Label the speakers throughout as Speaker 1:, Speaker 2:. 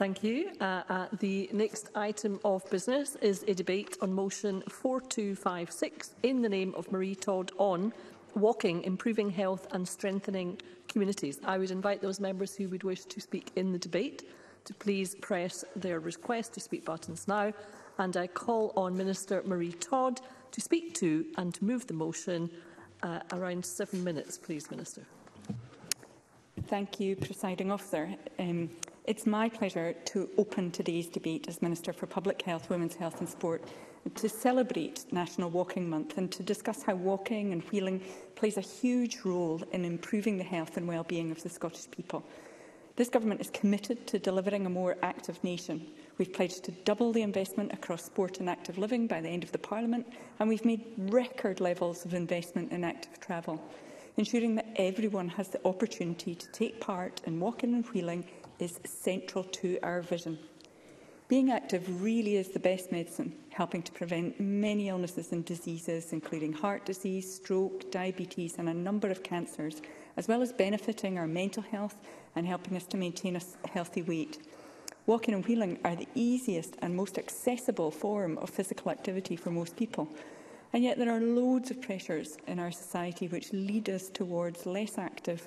Speaker 1: Thank you. Uh, uh, the next item of business is a debate on motion 4256 in the name of Marie Todd on walking, improving health and strengthening communities. I would invite those members who would wish to speak in the debate to please press their request to speak buttons now. And I call on Minister Marie Todd to speak to and to move the motion uh, around seven minutes, please, Minister.
Speaker 2: Thank you, Presiding Officer. Um, It's my pleasure to open today's debate as Minister for Public Health, Women's Health and Sport to celebrate National Walking Month and to discuss how walking and wheeling plays a huge role in improving the health and well-being of the Scottish people. This government is committed to delivering a more active nation. We've pledged to double the investment across sport and active living by the end of the Parliament, and we've made record levels of investment in active travel ensuring that everyone has the opportunity to take part in walking and wheeling is central to our vision. Being active really is the best medicine, helping to prevent many illnesses and diseases, including heart disease, stroke, diabetes and a number of cancers, as well as benefiting our mental health and helping us to maintain a healthy weight. Walking and wheeling are the easiest and most accessible form of physical activity for most people. And yet there are loads of pressures in our society which lead us towards less active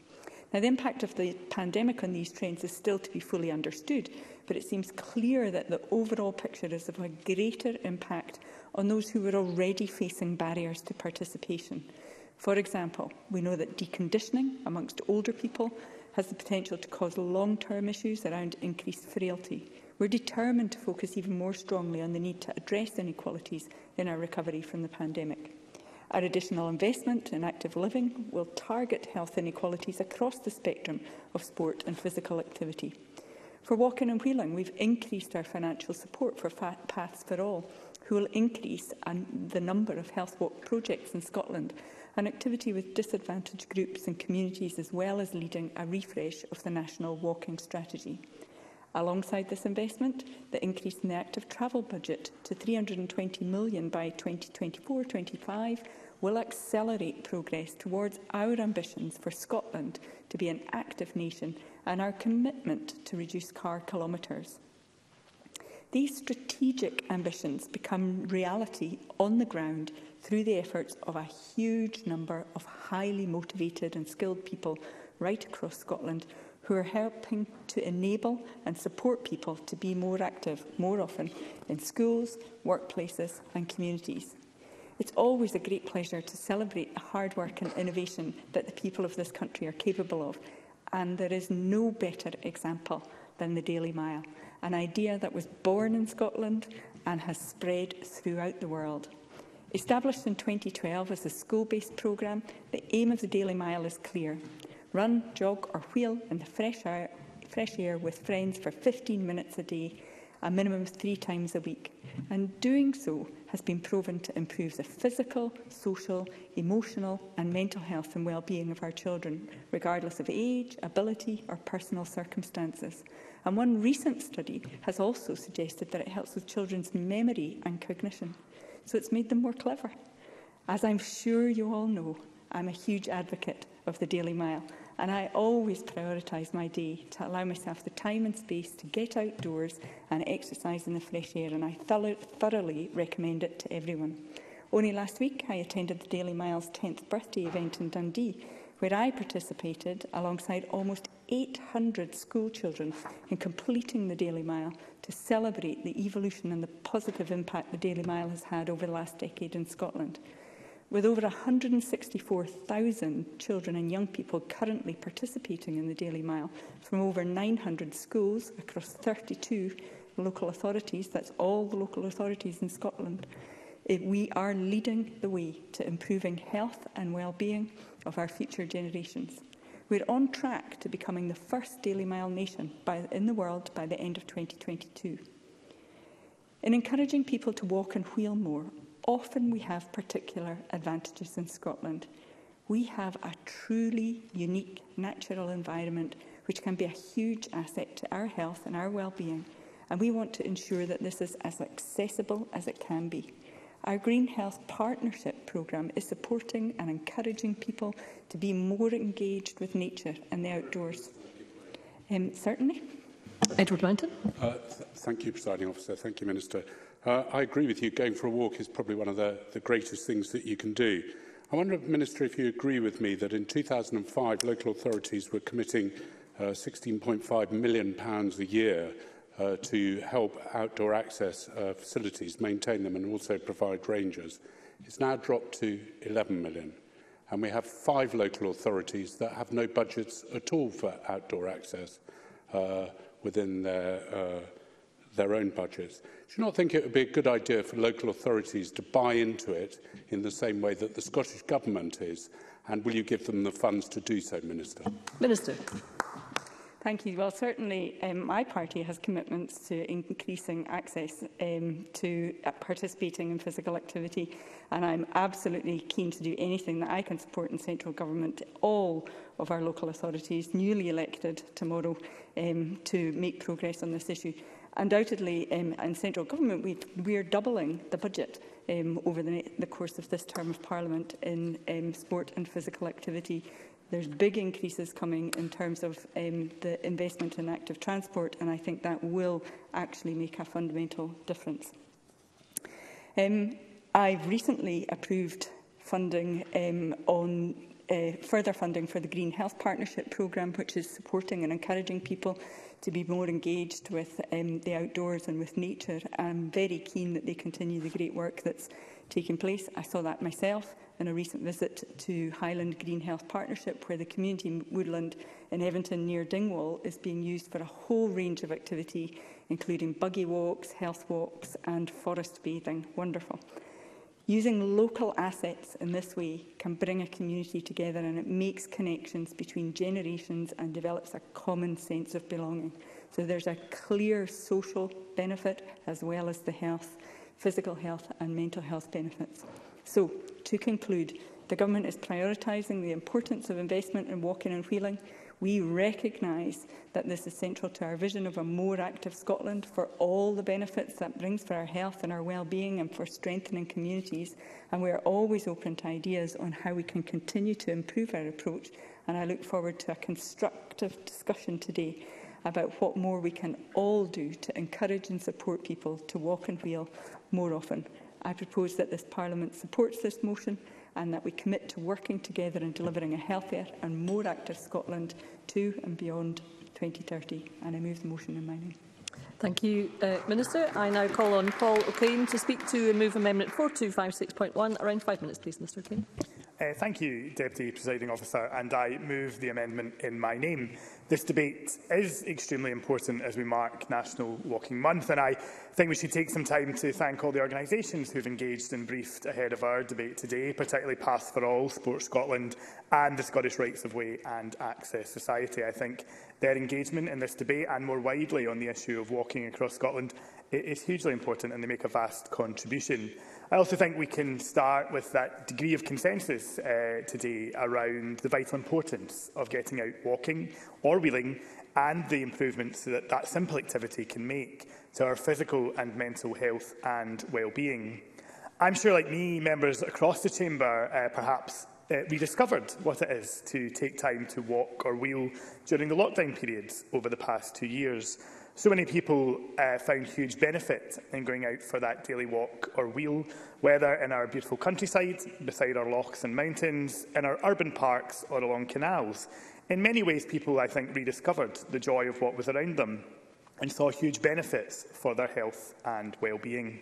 Speaker 2: Now, the impact of the pandemic on these trends is still to be fully understood, but it seems clear that the overall picture is of a greater impact on those who were already facing barriers to participation. For example, we know that deconditioning amongst older people has the potential to cause long-term issues around increased frailty. We're determined to focus even more strongly on the need to address inequalities in our recovery from the pandemic. Our additional investment in active living will target health inequalities across the spectrum of sport and physical activity. For walking and wheeling, we've increased our financial support for Paths for All, who will increase the number of health walk projects in Scotland and activity with disadvantaged groups and communities, as well as leading a refresh of the national walking strategy. Alongside this investment, the increase in the active travel budget to £320 million by 2024-25 will accelerate progress towards our ambitions for Scotland to be an active nation and our commitment to reduce car kilometres. These strategic ambitions become reality on the ground through the efforts of a huge number of highly motivated and skilled people right across Scotland who are helping to enable and support people to be more active more often in schools, workplaces and communities. It's always a great pleasure to celebrate the hard work and innovation that the people of this country are capable of and there is no better example than the Daily Mile, an idea that was born in Scotland and has spread throughout the world. Established in 2012 as a school-based programme, the aim of the Daily Mile is clear – run, jog or wheel in the fresh air, fresh air with friends for 15 minutes a day, a minimum of three times a week. And doing so has been proven to improve the physical, social, emotional and mental health and well-being of our children, regardless of age, ability or personal circumstances. And one recent study has also suggested that it helps with children's memory and cognition. So it's made them more clever. As I'm sure you all know, I'm a huge advocate of the Daily Mile And I always prioritise my day to allow myself the time and space to get outdoors and exercise in the fresh air, and I thoroughly recommend it to everyone. Only last week, I attended the Daily Miles 10th birthday event in Dundee, where I participated alongside almost 800 schoolchildren in completing the Daily Mile to celebrate the evolution and the positive impact the Daily Mile has had over the last decade in Scotland. With over 164,000 children and young people currently participating in the Daily Mile from over 900 schools across 32 local authorities, that's all the local authorities in Scotland, it, eh, we are leading the way to improving health and well-being of our future generations. We're on track to becoming the first Daily Mile nation by, in the world by the end of 2022. In encouraging people to walk and wheel more, often we have particular advantages in Scotland. We have a truly unique natural environment which can be a huge asset to our health and our well-being, and we want to ensure that this is as accessible as it can be. Our Green Health Partnership programme is supporting and encouraging people to be more engaged with nature and the outdoors. Um, certainly.
Speaker 1: Edward Langton.
Speaker 3: Uh, th thank you, Presiding Officer. Thank you, Minister. Uh, I agree with you, going for a walk is probably one of the, the greatest things that you can do. I wonder, Minister, if you agree with me that in 2005 local authorities were committing uh, £16.5 million pounds a year uh, to help outdoor access uh, facilities, maintain them and also provide rangers. It's now dropped to 11 million. And we have five local authorities that have no budgets at all for outdoor access uh, within their uh, their own budgets. Do you not think it would be a good idea for local authorities to buy into it in the same way that the Scottish Government is? And will you give them the funds to do so, Minister?
Speaker 1: Minister.
Speaker 2: Thank you. Well, certainly um, my party has commitments to increasing access um, to uh, participating in physical activity and I'm absolutely keen to do anything that I can support in central government, all of our local authorities, newly elected tomorrow, um, to make progress on this issue undoubtedly um, in central government we, we are doubling the budget um, over the, the course of this term of parliament in um, sport and physical activity there's big increases coming in terms of um, the investment in active transport, and I think that will actually make a fundamental difference. Um, I've recently approved funding um, on uh, further funding for the Green Health Partnership Programme, which is supporting and encouraging people to be more engaged with um, the outdoors and with nature. I'm very keen that they continue the great work that's taking place. I saw that myself in a recent visit to Highland Green Health Partnership, where the community woodland in Everton near Dingwall is being used for a whole range of activity, including buggy walks, health walks and forest bathing. Wonderful. Using local assets in this way can bring a community together and it makes connections between generations and develops a common sense of belonging. So there's a clear social benefit as well as the health, physical health and mental health benefits. So to conclude, the Government is prioritising the importance of investment in walking and wheeling We recognise that this is central to our vision of a more active Scotland for all the benefits that brings for our health and our well-being and for strengthening communities. And we are always open to ideas on how we can continue to improve our approach. And I look forward to a constructive discussion today about what more we can all do to encourage and support people to walk and wheel more often. I propose that this Parliament supports this motion and that we commit to working together in delivering a healthier and more active Scotland to and beyond 2030. And I move the motion in my name.
Speaker 1: Thank you, uh, Minister. I now call on Paul O'Kane to speak to and move Amendment 4256.1. Around five minutes, please, Mr O'Kane.
Speaker 4: Uh, thank you, Deputy Presiding Officer, and I move the amendment in my name. This debate is extremely important as we mark National Walking Month, and I think we should take some time to thank all the organisations who have engaged and briefed ahead of our debate today, particularly Path for All, Sport Scotland and the Scottish Rights of Way and Access Society. I think their engagement in this debate and more widely on the issue of walking across Scotland is hugely important and they make a vast contribution. I also think we can start with that degree of consensus uh, today around the vital importance of getting out walking or wheeling and the improvements that that simple activity can make to our physical and mental health and well-being. I'm sure, like me, members across the Chamber uh, perhaps uh, rediscovered what it is to take time to walk or wheel during the lockdown periods over the past two years. So many people uh, found huge benefit in going out for that daily walk or wheel, whether in our beautiful countryside, beside our lochs and mountains, in our urban parks or along canals. In many ways, people, I think, rediscovered the joy of what was around them and saw huge benefits for their health and well-being.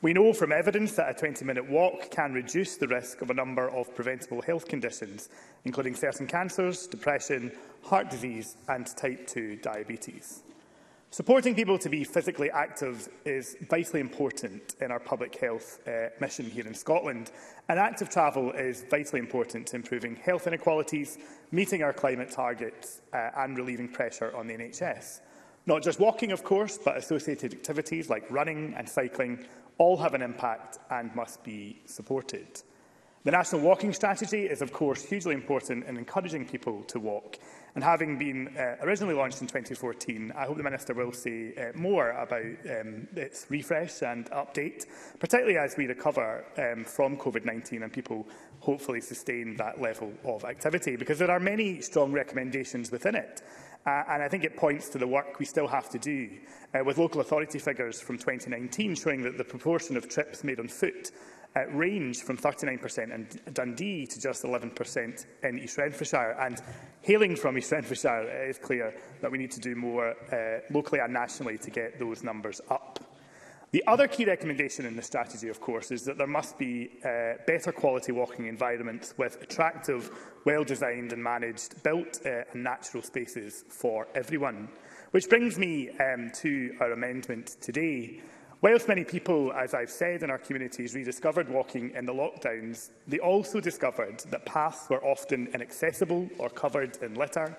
Speaker 4: We know from evidence that a 20-minute walk can reduce the risk of a number of preventable health conditions, including certain cancers, depression, heart disease and type 2 diabetes. Supporting people to be physically active is vitally important in our public health uh, mission here in Scotland, and active travel is vitally important to improving health inequalities, meeting our climate targets uh, and relieving pressure on the NHS. Not just walking, of course, but associated activities like running and cycling all have an impact and must be supported. The National Walking Strategy is, of course, hugely important in encouraging people to walk, And having been uh, originally launched in 2014, I hope the Minister will say uh, more about um, its refresh and update, particularly as we recover um, from COVID-19 and people hopefully sustain that level of activity, because there are many strong recommendations within it. Uh, and I think it points to the work we still have to do, uh, with local authority figures from 2019 showing that the proportion of trips made on foot uh, ranged from 39% in Dundee to just 11% in East Renfrewshire. And hailing from East Renfrewshire, it is clear that we need to do more uh, locally and nationally to get those numbers up. The other key recommendation in the strategy, of course, is that there must be uh, better quality walking environments with attractive, well-designed and managed built uh, and natural spaces for everyone. Which brings me um, to our amendment today, Whilst many people, as I've said, in our communities rediscovered walking in the lockdowns, they also discovered that paths were often inaccessible or covered in litter,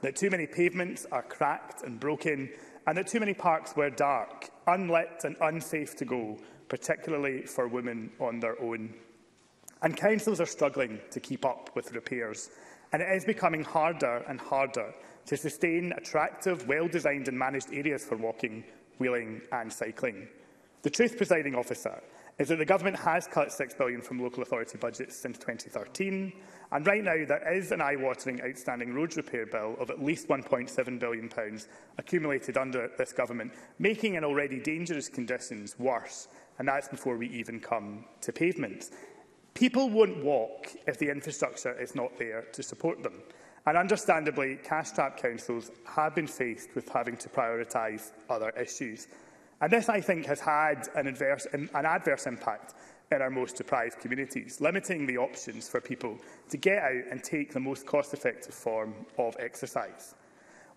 Speaker 4: that too many pavements are cracked and broken, and that too many parks were dark, unlit and unsafe to go, particularly for women on their own. And councils are struggling to keep up with repairs, and it is becoming harder and harder to sustain attractive, well-designed and managed areas for walking, wheeling and cycling. The truth, presiding officer, is that the government has cut £6 billion from local authority budgets since 2013, and right now there is an eye-watering outstanding roads repair bill of at least £1.7 billion pounds accumulated under this government, making an already dangerous conditions worse, and that's before we even come to pavements. People won't walk if the infrastructure is not there to support them. And understandably, cash-strapped councils have been faced with having to prioritise other issues. And this, I think, has had an adverse, an adverse impact in our most deprived communities, limiting the options for people to get out and take the most cost-effective form of exercise.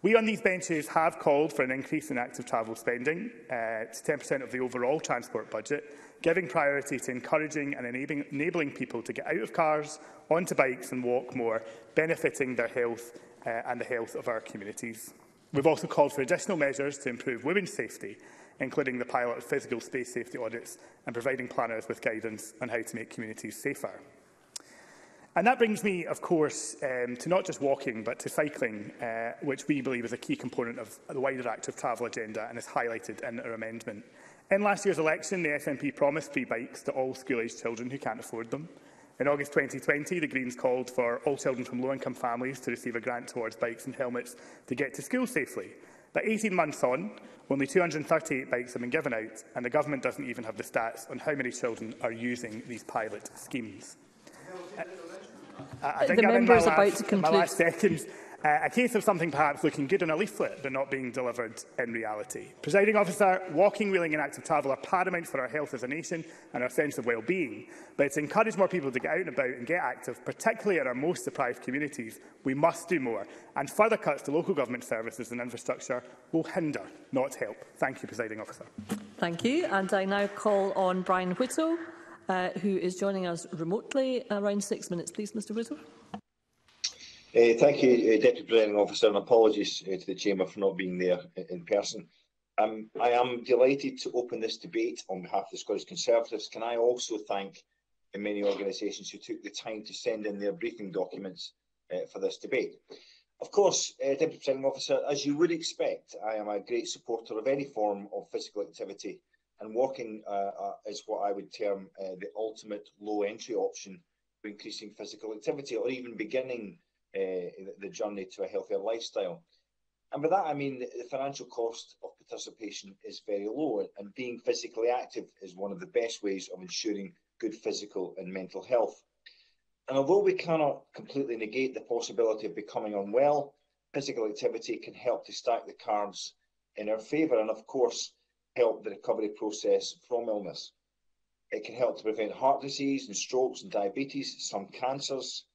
Speaker 4: We on these benches have called for an increase in active travel spending uh, to 10% of the overall transport budget, giving priority to encouraging and enabling, enabling people to get out of cars, onto bikes and walk more, benefiting their health uh, and the health of our communities. We've also called for additional measures to improve women's safety including the pilot of physical space safety audits and providing planners with guidance on how to make communities safer. And that brings me, of course, um, to not just walking, but to cycling, uh, which we believe is a key component of the wider active travel agenda and is highlighted in our amendment. In last year's election, the SNP promised free bikes to all school-aged children who can't afford them. In August 2020, the Greens called for all children from low-income families to receive a grant towards bikes and helmets to get to school safely. But 18 months on, only 238 bikes have been given out, and the government doesn't even have the stats on how many children are using these pilot schemes. I, I think
Speaker 1: the
Speaker 4: I'm
Speaker 1: member is
Speaker 4: about
Speaker 1: to conclude.
Speaker 4: My last seconds. Uh, a case of something perhaps looking good on a leaflet but not being delivered in reality. Presiding officer, walking, wheeling and active travel are paramount for our health as a nation and our sense of well-being. But to encourage more people to get out and about and get active, particularly in our most deprived communities, we must do more. And further cuts to local government services and infrastructure will hinder, not help. Thank you, Presiding officer.
Speaker 1: Thank you. And I now call on Brian Whittle, uh, who is joining us remotely. Around six minutes, please, Mr Whittle.
Speaker 5: Uh, thank you, uh, Deputy Presiding Officer, and apologies uh, to the Chamber for not being there in person. Um, I am delighted to open this debate on behalf of the Scottish Conservatives. Can I also thank the many organisations who took the time to send in their briefing documents uh, for this debate? Of course, uh, Deputy Presiding Officer, as you would expect, I am a great supporter of any form of physical activity, and walking uh, uh, is what I would term uh, the ultimate low entry option for increasing physical activity or even beginning uh, the journey to a healthier lifestyle. And by that I mean the financial cost of participation is very low, and being physically active is one of the best ways of ensuring good physical and mental health. And although we cannot completely negate the possibility of becoming unwell, physical activity can help to stack the cards in our favour and, of course, help the recovery process from illness. It can help to prevent heart disease and strokes and diabetes, some cancers,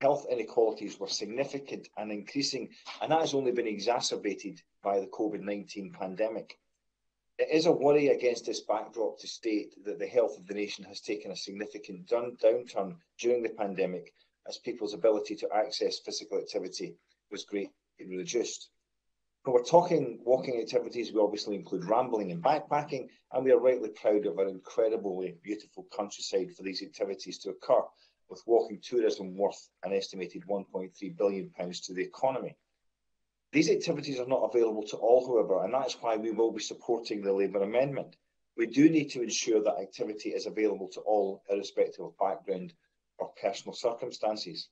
Speaker 5: health inequalities were significant and increasing, and that has only been exacerbated by the COVID-19 pandemic. It is a worry against this backdrop to state that the health of the nation has taken a significant downturn during the pandemic as people's ability to access physical activity was greatly reduced. When we're talking walking activities, we obviously include rambling and backpacking, and we are rightly proud of our incredibly beautiful countryside for these activities to occur with walking tourism worth an estimated 1.3 billion pounds to the economy. These activities are not available to all, however, and that's why we will be supporting the Labour Amendment. We do need to ensure that activity is available to all, irrespective of background or personal circumstances.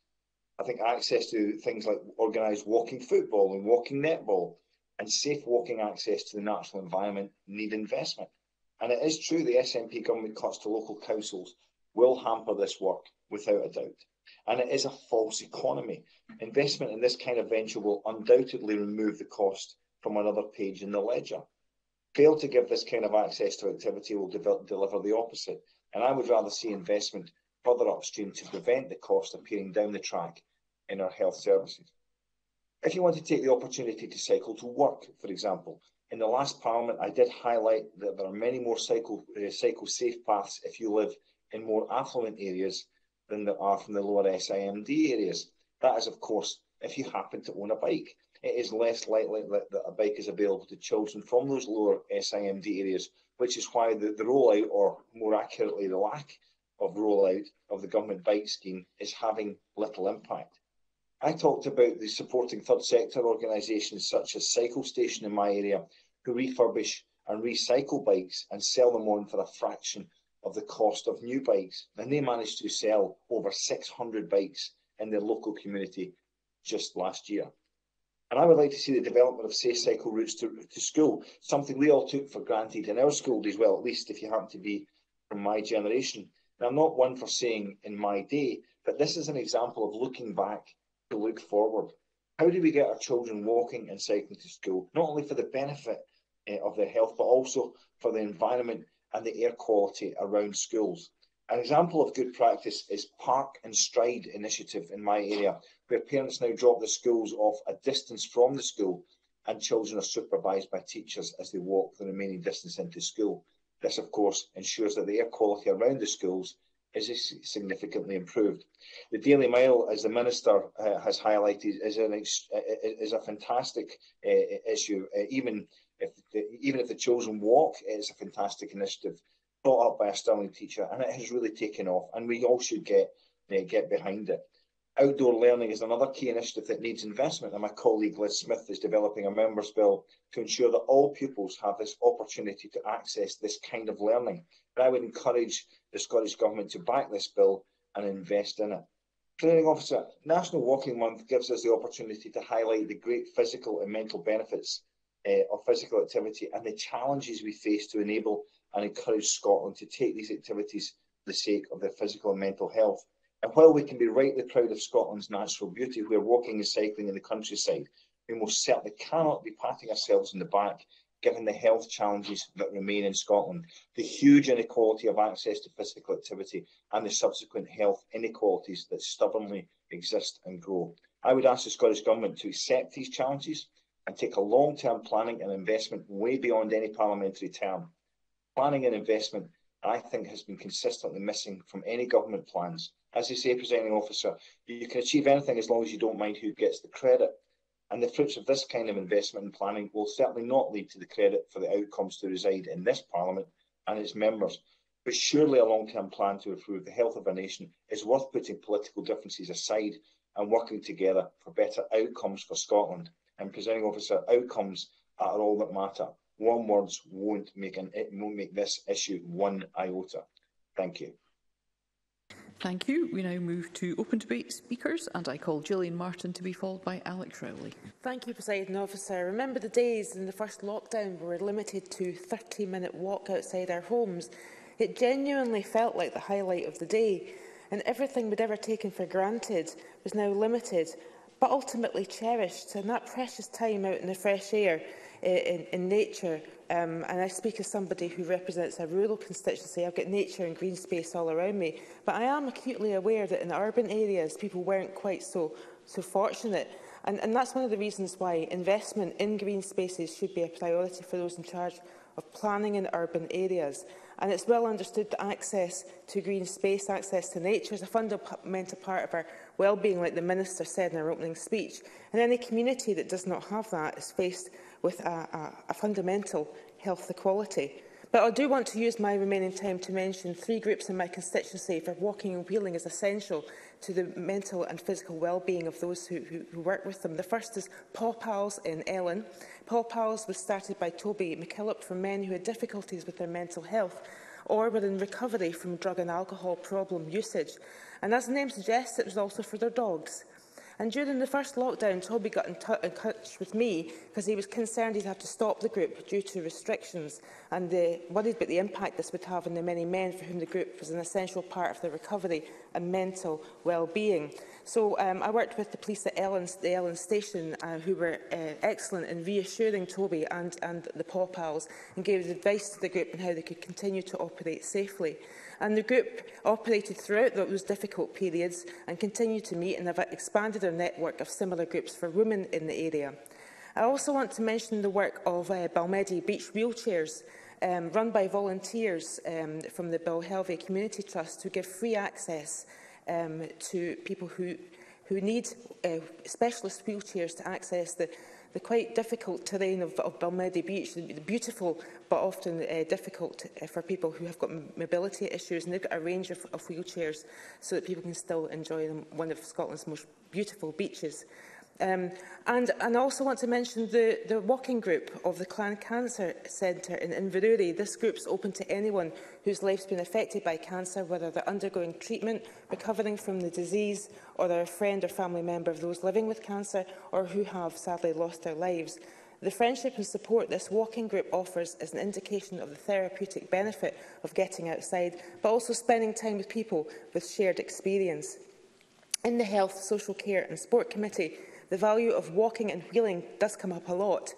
Speaker 5: I think access to things like organised walking football and walking netball and safe walking access to the natural environment need investment. And it is true the SNP government cuts to local councils will hamper this work without a doubt. And it is a false economy. Investment in this kind of venture will undoubtedly remove the cost from another page in the ledger. Fail to give this kind of access to activity will develop, deliver the opposite. And I would rather see investment further upstream to prevent the cost appearing down the track in our health services. If you want to take the opportunity to cycle to work, for example, in the last parliament I did highlight that there are many more cycle, uh, cycle safe paths if you live in more affluent areas than there are from the lower SIMD areas. That is, of course, if you happen to own a bike. It is less likely that, that a bike is available to children from those lower SIMD areas, which is why the, the rollout, or more accurately, the lack of rollout of the government bike scheme is having little impact. I talked about the supporting third sector organisations such as Cycle Station in my area, who refurbish and recycle bikes and sell them on for a fraction of the cost of new bikes, and they managed to sell over 600 bikes in their local community just last year. And I would like to see the development of safe cycle routes to, to school, something we all took for granted in our school as well, at least if you happen to be from my generation. Now, I'm not one for saying in my day, but this is an example of looking back to look forward. How do we get our children walking and cycling to school, not only for the benefit uh, of their health, but also for the environment and the air quality around schools. An example of good practice is Park and Stride initiative in my area, where parents now drop the schools off a distance from the school and children are supervised by teachers as they walk the remaining distance into school. This, of course, ensures that the air quality around the schools is significantly improved. The Daily Mail, as the Minister uh, has highlighted, is, an ex is a fantastic uh, issue, uh, even If the, even if the chosen walk, is a fantastic initiative brought up by a Sterling teacher, and it has really taken off. And we all should get uh, get behind it. Outdoor learning is another key initiative that needs investment, and my colleague Liz Smith is developing a members' bill to ensure that all pupils have this opportunity to access this kind of learning. And I would encourage the Scottish Government to back this bill and invest in it. Training Officer, National Walking Month gives us the opportunity to highlight the great physical and mental benefits uh, of physical activity and the challenges we face to enable and encourage Scotland to take these activities for the sake of their physical and mental health. And while we can be rightly proud of Scotland's natural beauty, where walking and cycling in the countryside, we most certainly cannot be patting ourselves on the back given the health challenges that remain in Scotland, the huge inequality of access to physical activity and the subsequent health inequalities that stubbornly exist and grow. I would ask the Scottish Government to accept these challenges and take a long-term planning and investment way beyond any parliamentary term. Planning and investment, I think, has been consistently missing from any government plans. As you say, presenting officer, you can achieve anything as long as you don't mind who gets the credit. And the fruits of this kind of investment and planning will certainly not lead to the credit for the outcomes to reside in this Parliament and its members. But surely a long-term plan to improve the health of our nation is worth putting political differences aside and working together for better outcomes for Scotland and presenting officer, outcomes are all that matter. One words won't make an it won't make this issue one iota. Thank you.
Speaker 6: Thank you. We now move to open debate speakers and I call Gillian Martin to be followed by Alex Rowley.
Speaker 7: Thank you, President Officer. Remember the days in the first lockdown we were limited to 30-minute walk outside our homes. It genuinely felt like the highlight of the day and everything we'd ever taken for granted was now limited but ultimately cherished. And that precious time out in the fresh air in, in nature. Um, and I speak as somebody who represents a rural constituency. I've got nature and green space all around me. But I am acutely aware that in urban areas, people weren't quite so, so fortunate. And, and that's one of the reasons why investment in green spaces should be a priority for those in charge of planning in urban areas. And it's well understood that access to green space, access to nature is a fundamental part of our well-being, like the Minister said in her opening speech. And any community that does not have that is faced with a, a, a fundamental health equality. But I do want to use my remaining time to mention three groups in my constituency for walking and wheeling is essential to the mental and physical well-being of those who, who, who work with them. The first is Paw Pals in Ellen. Paw Pals was started by Toby McKillop for men who had difficulties with their mental health or were in recovery from drug and alcohol problem usage. And as the name suggests, it was also for their dogs. And during the first lockdown, Toby got in, in touch with me because he was concerned he'd have to stop the group due to restrictions and the, worried about the impact this would have on the many men for whom the group was an essential part of their recovery and mental well-being. So um, I worked with the police at Ellen, the Ellen Station, uh, who were uh, excellent in reassuring Toby and, and the Paw Pals and gave advice to the group on how they could continue to operate safely and the group operated throughout those difficult periods and continue to meet and have expanded their network of similar groups for women in the area. I also want to mention the work of uh, Balmedi Beach Wheelchairs, um, run by volunteers um, from the Balhelvia Community Trust who give free access um, to people who, who need uh, specialist wheelchairs to access the the quite difficult terrain of, of Balmedi Beach, the beautiful but often uh, difficult uh, for people who have got mobility issues and they've got a range of, of wheelchairs so that people can still enjoy them, one of Scotland's most beautiful beaches. Um, and, and I also want to mention the, the walking group of the Clan Cancer Centre in Inverurie. This group is open to anyone whose life's been affected by cancer, whether they're undergoing treatment, recovering from the disease, or they're a friend or family member of those living with cancer, or who have sadly lost their lives. The friendship and support this walking group offers is an indication of the therapeutic benefit of getting outside, but also spending time with people with shared experience. In the Health, Social Care and Sport Committee, the value of walking and wheeling does come up a lot,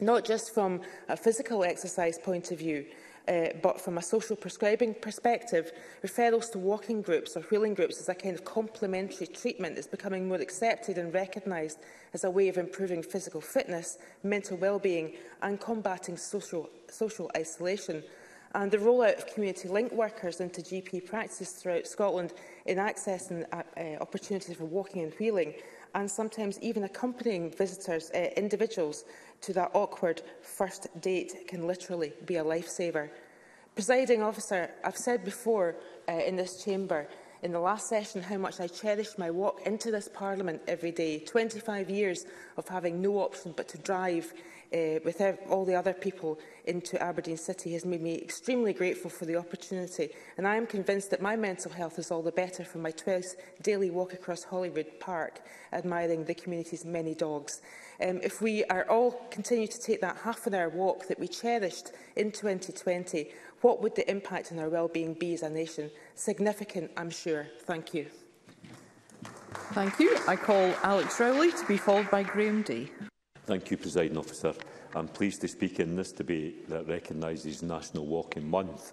Speaker 7: not just from a physical exercise point of view, uh, but from a social prescribing perspective, referrals to walking groups or wheeling groups as a kind of complementary treatment is becoming more accepted and recognised as a way of improving physical fitness, mental well-being and combating social, social isolation. And the rollout of community link workers into GP practices throughout Scotland in accessing uh, uh, opportunities for walking and wheeling and sometimes even accompanying visitors, uh, individuals, to that awkward first date can literally be a lifesaver. Presiding officer, I've said before uh, in this chamber, in the last session, how much I cherish my walk into this parliament every day, 25 years of having no option but to drive uh, with all the other people into Aberdeen City has made me extremely grateful for the opportunity and I am convinced that my mental health is all the better from my twice daily walk across Hollywood Park admiring the community's many dogs. Um, if we are all continue to take that half an hour walk that we cherished in 2020, what would the impact on our well-being be as a nation? Significant, I'm sure. Thank you.
Speaker 6: Thank you. I call Alex Rowley to be followed by Graham Day.
Speaker 8: Thank you, President Officer. I'm pleased to speak in this debate that recognises National Walking Month.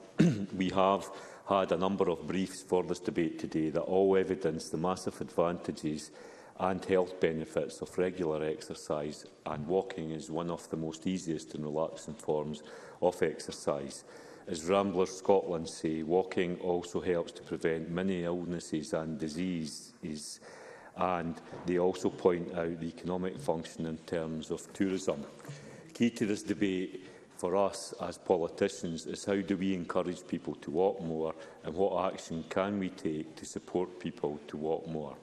Speaker 8: we have had a number of briefs for this debate today that all evidence the massive advantages and health benefits of regular exercise and walking is one of the most easiest and relaxing forms of exercise. As Ramblers Scotland say, walking also helps to prevent many illnesses and diseases and they also point out the economic function in terms of tourism. Key to this debate for us as politicians is how do we encourage people to walk more and what action can we take to support people to walk more.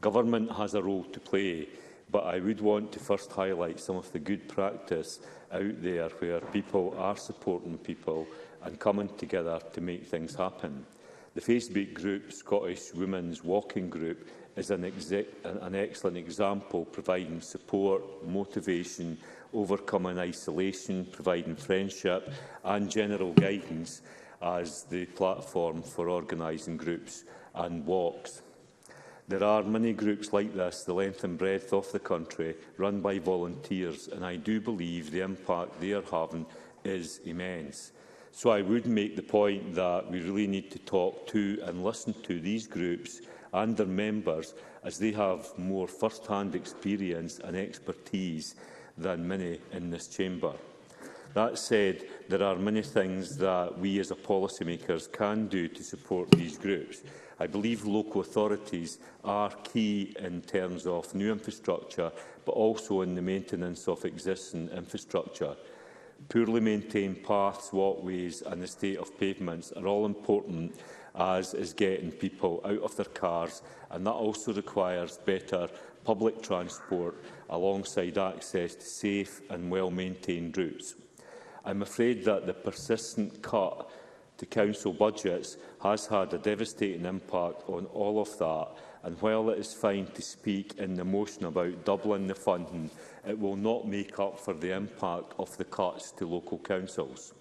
Speaker 8: Government has a role to play, but I would want to first highlight some of the good practice out there where people are supporting people and coming together to make things happen. The Facebook group, Scottish Women's Walking Group, is an, an excellent example, providing support, motivation, overcoming isolation, providing friendship and general guidance as the platform for organising groups and walks. There are many groups like this, the length and breadth of the country, run by volunteers, and I do believe the impact they are having is immense. So I would make the point that we really need to talk to and listen to these groups and their members as they have more first-hand experience and expertise than many in this chamber. That said, there are many things that we as a policymakers can do to support these groups. I believe local authorities are key in terms of new infrastructure, but also in the maintenance of existing infrastructure. Poorly maintained paths, walkways and the state of pavements are all important as is getting people out of their cars, and that also requires better public transport alongside access to safe and well-maintained routes. I'm afraid that the persistent cut to council budgets has had a devastating impact on all of that and while it is fine to speak in the motion about doubling the funding, it will not make up for the impact of the cuts to local councils.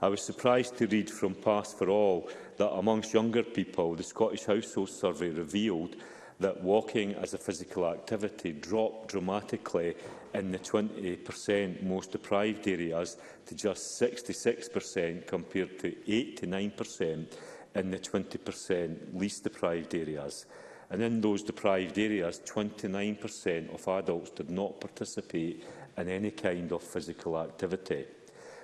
Speaker 8: I was surprised to read from Pass for All that amongst younger people, the Scottish Household Survey revealed that walking as a physical activity dropped dramatically in the 20% most deprived areas to just 66% compared to 89% in the 20% least deprived areas. And in those deprived areas, 29% of adults did not participate in any kind of physical activity.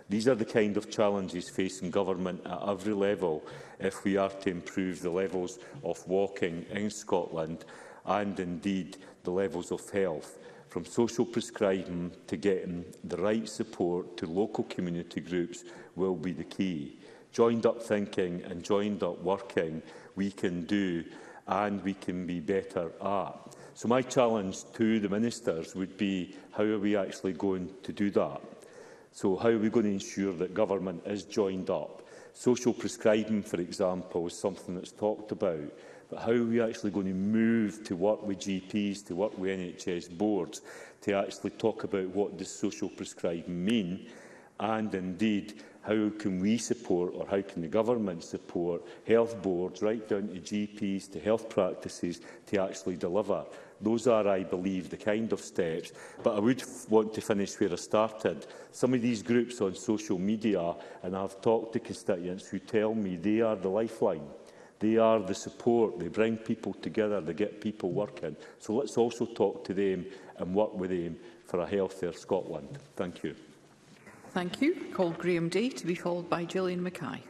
Speaker 8: These are the kind of challenges facing government at every level if we are to improve the levels of walking in Scotland and indeed the levels of health from social prescribing to getting the right support to local community groups will be the key. Joined up thinking and joined up working we can do and we can be better at. So my challenge to the ministers would be how are we actually going to do that? So how are we going to ensure that government is joined up? Social prescribing, for example, is something that's talked about. But how are we actually going to move to work with GPs, to work with NHS boards, to actually talk about what does social prescribing mean? And indeed, how can we support or how can the government support health boards right down to GPs to health practices to actually deliver Those are, I believe, the kind of steps. But I would want to finish where I started. Some of these groups on social media, and I've talked to constituents who tell me they are the lifeline. They are the support. They bring people together. They get people working. So let's also talk to them and work with them for a healthier Scotland. Thank you.
Speaker 6: Thank you. Called Graham Day to be followed by Gillian Mackay.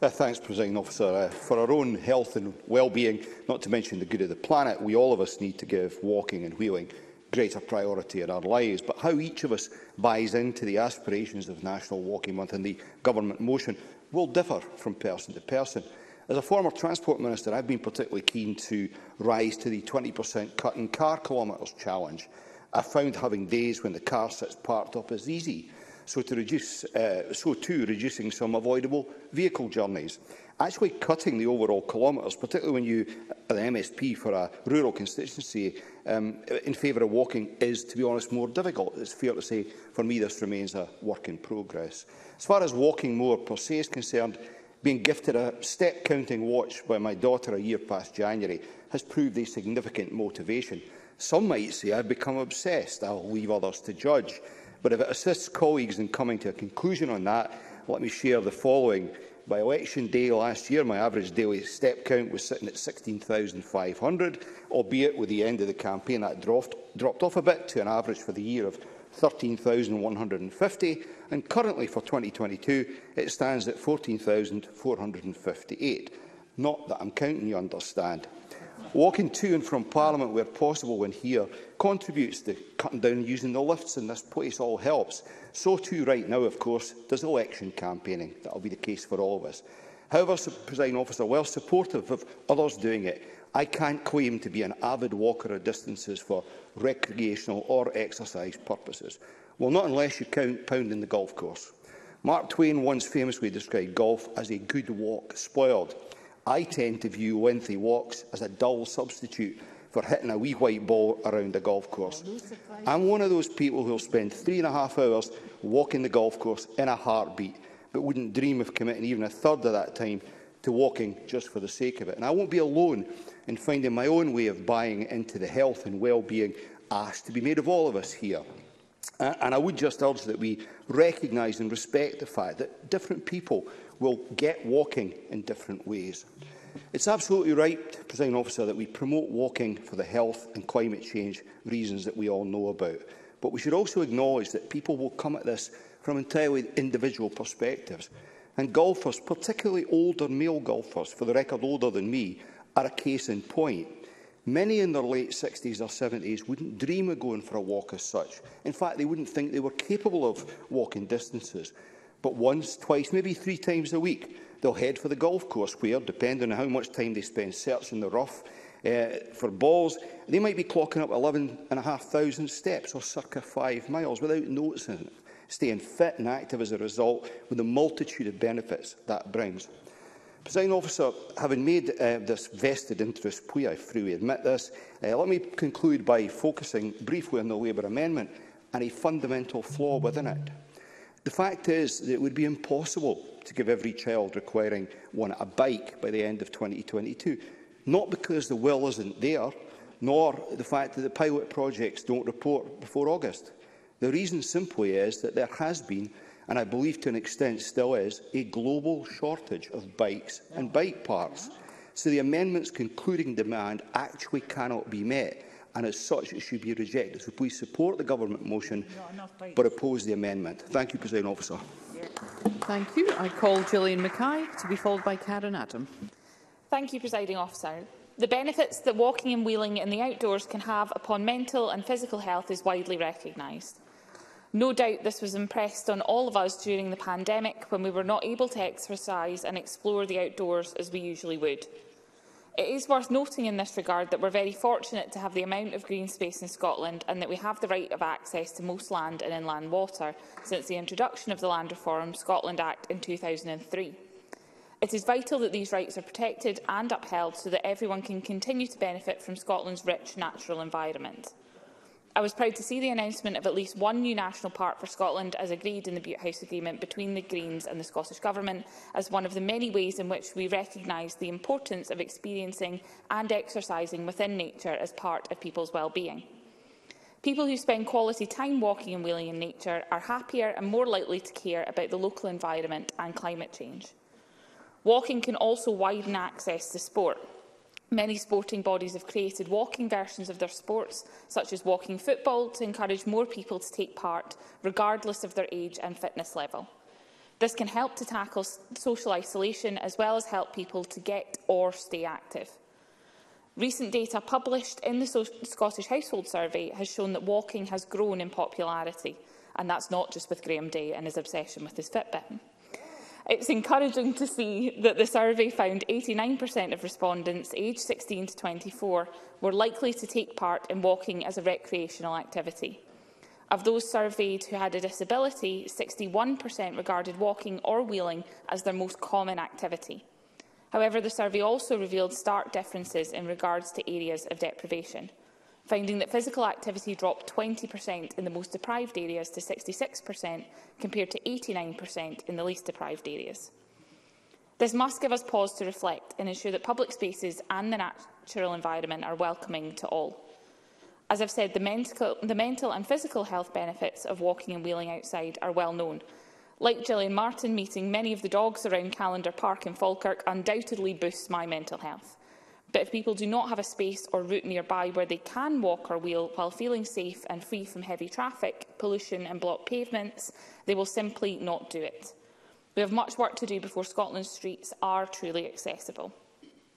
Speaker 9: Uh, thanks, President Officer. Uh, for our own health and well-being, not to mention the good of the planet, we all of us need to give walking and wheeling greater priority in our lives. But how each of us buys into the aspirations of National Walking Month and the government motion will differ from person to person. As a former Transport Minister, I've been particularly keen to rise to the 20% cut in car kilometres challenge. I found having days when the car sits parked up is easy so to, reduce, uh, so to reducing some avoidable vehicle journeys. Actually cutting the overall kilometres, particularly when you are an MSP for a rural constituency um, in favour of walking, is, to be honest, more difficult. It's fair to say, for me, this remains a work in progress. As far as walking more per se is concerned, being gifted a step-counting watch by my daughter a year past January has proved a significant motivation. Some might say I've become obsessed. I'll leave others to judge. But if it assists colleagues in coming to a conclusion on that, let me share the following. By election day last year, my average daily step count was sitting at 16,500, albeit with the end of the campaign that dropped, dropped off a bit to an average for the year of 13,150, and currently for 2022 it stands at 14,458. Not that I'm counting, you understand. Walking to and from Parliament where possible when here contributes to cutting down using the lifts in this place all helps. So too right now, of course, does election campaigning. That will be the case for all of us. However, Presiding Officer, while supportive of others doing it, I can't claim to be an avid walker of distances for recreational or exercise purposes. Well, not unless you count pounding the golf course. Mark Twain once famously described golf as a good walk spoiled. I tend to view lengthy walks as a dull substitute for hitting a wee white ball around a golf course. I'm one of those people who'll spend three and a half hours walking the golf course in a heartbeat, but wouldn't dream of committing even a third of that time to walking just for the sake of it. And I won't be alone in finding my own way of buying into the health and well-being asked to be made of all of us here. and I would just urge that we recognise and respect the fact that different people will get walking in different ways. It's absolutely right, President Officer, that we promote walking for the health and climate change reasons that we all know about. But we should also acknowledge that people will come at this from entirely individual perspectives. And golfers, particularly older male golfers, for the record older than me, are a case in point. Many in their late 60s or 70s wouldn't dream of going for a walk as such. In fact, they wouldn't think they were capable of walking distances but once, twice, maybe three times a week, they'll head for the golf course where, depending on how much time they spend searching the rough uh, for balls, they might be clocking up 11,500 steps or circa five miles without noticing it, staying fit and active as a result with the multitude of benefits that brings. Presiding officer, having made uh, this vested interest plea, I freely admit this, uh, let me conclude by focusing briefly on the Labour amendment and a fundamental flaw within it. The fact is that it would be impossible to give every child requiring one a bike by the end of 2022, not because the will isn't there, nor the fact that the pilot projects don't report before August. The reason simply is that there has been, and I believe to an extent still is, a global shortage of bikes and bike parts. So the amendment's concluding demand actually cannot be met and as such it should be rejected. So please support the government motion but oppose the amendment. Thank you, President Officer.
Speaker 6: Thank you. I call Gillian Mackay to be followed by Karen Adam.
Speaker 10: Thank you, Presiding Officer. The benefits that walking and wheeling in the outdoors can have upon mental and physical health is widely recognised. No doubt this was impressed on all of us during the pandemic when we were not able to exercise and explore the outdoors as we usually would. It is worth noting in this regard that we're very fortunate to have the amount of green space in Scotland and that we have the right of access to most land and inland water since the introduction of the Land Reform Scotland Act in 2003. It is vital that these rights are protected and upheld so that everyone can continue to benefit from Scotland's rich natural environment. I was proud to see the announcement of at least one new national park for Scotland as agreed in the Butte House Agreement between the Greens and the Scottish Government as one of the many ways in which we recognise the importance of experiencing and exercising within nature as part of people's well-being. People who spend quality time walking and wheeling in nature are happier and more likely to care about the local environment and climate change. Walking can also widen access to sport. Many sporting bodies have created walking versions of their sports, such as walking football, to encourage more people to take part, regardless of their age and fitness level. This can help to tackle social isolation as well as help people to get or stay active. Recent data published in the Scottish Household Survey has shown that walking has grown in popularity, and that's not just with Graham Day and his obsession with his Fitbit. It's encouraging to see that the survey found 89% of respondents aged 16 to 24 were likely to take part in walking as a recreational activity. Of those surveyed who had a disability, 61% regarded walking or wheeling as their most common activity. However, the survey also revealed stark differences in regards to areas of deprivation finding that physical activity dropped 20% in the most deprived areas to 66% compared to 89% in the least deprived areas. This must give us pause to reflect and ensure that public spaces and the natural environment are welcoming to all. As I've said, the mental, the mental and physical health benefits of walking and wheeling outside are well known. Like Gillian Martin, meeting many of the dogs around Calendar Park in Falkirk undoubtedly boosts my mental health. But if people do not have a space or route nearby where they can walk or wheel while feeling safe and free from heavy traffic, pollution and blocked pavements, they will simply not do it. We have much work to do before Scotland's streets are truly accessible.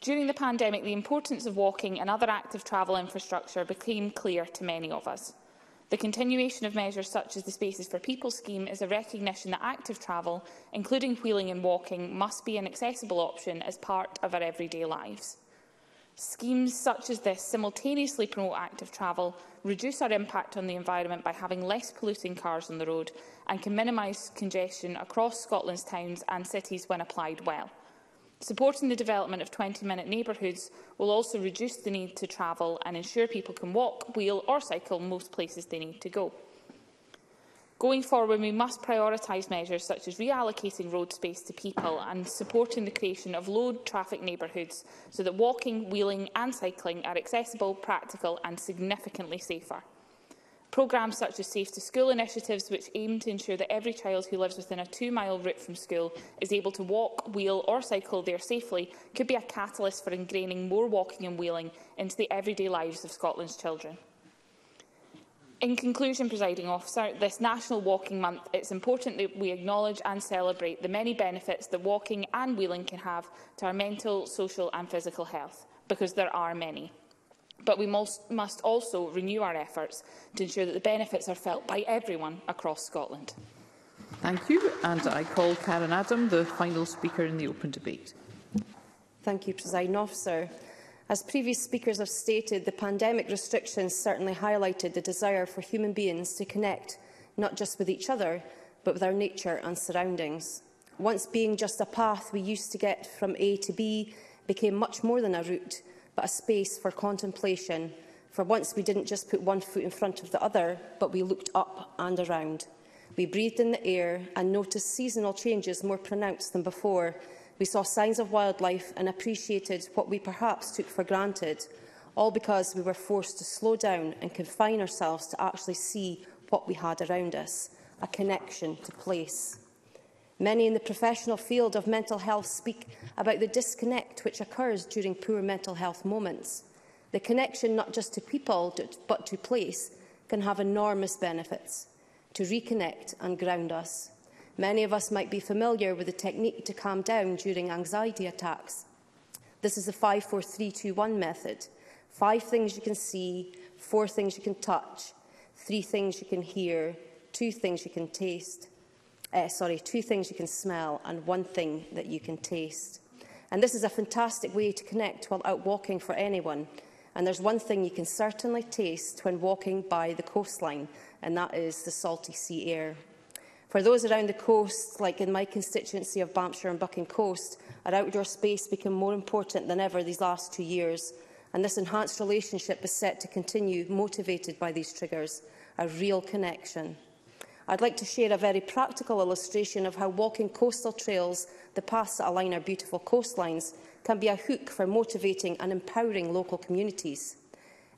Speaker 10: During the pandemic, the importance of walking and other active travel infrastructure became clear to many of us. The continuation of measures such as the Spaces for People scheme is a recognition that active travel, including wheeling and walking, must be an accessible option as part of our everyday lives. Schemes such as this simultaneously promote active travel, reduce our impact on the environment by having less polluting cars on the road and can minimise congestion across Scotland's towns and cities when applied well. Supporting the development of 20-minute neighbourhoods will also reduce the need to travel and ensure people can walk, wheel or cycle most places they need to go. Going forward, we must prioritise measures such as reallocating road space to people and supporting the creation of low-traffic neighbourhoods so that walking, wheeling and cycling are accessible, practical and significantly safer. Programmes such as Safe to School initiatives which aim to ensure that every child who lives within a two-mile route from school is able to walk, wheel or cycle there safely could be a catalyst for ingraining more walking and wheeling into the everyday lives of Scotland's children. In conclusion, presiding officer, this National Walking Month, it's important that we acknowledge and celebrate the many benefits that walking and wheeling can have to our mental, social and physical health, because there are many. But we must, must also renew our efforts to ensure that the benefits are felt by everyone across Scotland.
Speaker 6: Thank you. And I call Karen Adam, the final speaker in the open debate.
Speaker 11: Thank you, presiding officer. As previous speakers have stated, the pandemic restrictions certainly highlighted the desire for human beings to connect, not just with each other, but with our nature and surroundings. Once being just a path we used to get from A to B became much more than a route, but a space for contemplation. For once we didn't just put one foot in front of the other, but we looked up and around. We breathed in the air and noticed seasonal changes more pronounced than before, We saw signs of wildlife and appreciated what we perhaps took for granted, all because we were forced to slow down and confine ourselves to actually see what we had around us, a connection to place. Many in the professional field of mental health speak about the disconnect which occurs during poor mental health moments. The connection not just to people but to place can have enormous benefits to reconnect and ground us. Many of us might be familiar with the technique to calm down during anxiety attacks. This is the 54321 method. Five things you can see, four things you can touch, three things you can hear, two things you can taste, uh, sorry, two things you can smell and one thing that you can taste. And this is a fantastic way to connect while out walking for anyone. And there's one thing you can certainly taste when walking by the coastline, and that is the salty sea air. For those around the coast, like in my constituency of Bampshire and Bucking Coast, our outdoor space became more important than ever these last two years, and this enhanced relationship is set to continue, motivated by these triggers, a real connection. I'd like to share a very practical illustration of how walking coastal trails, the paths that align our beautiful coastlines, can be a hook for motivating and empowering local communities.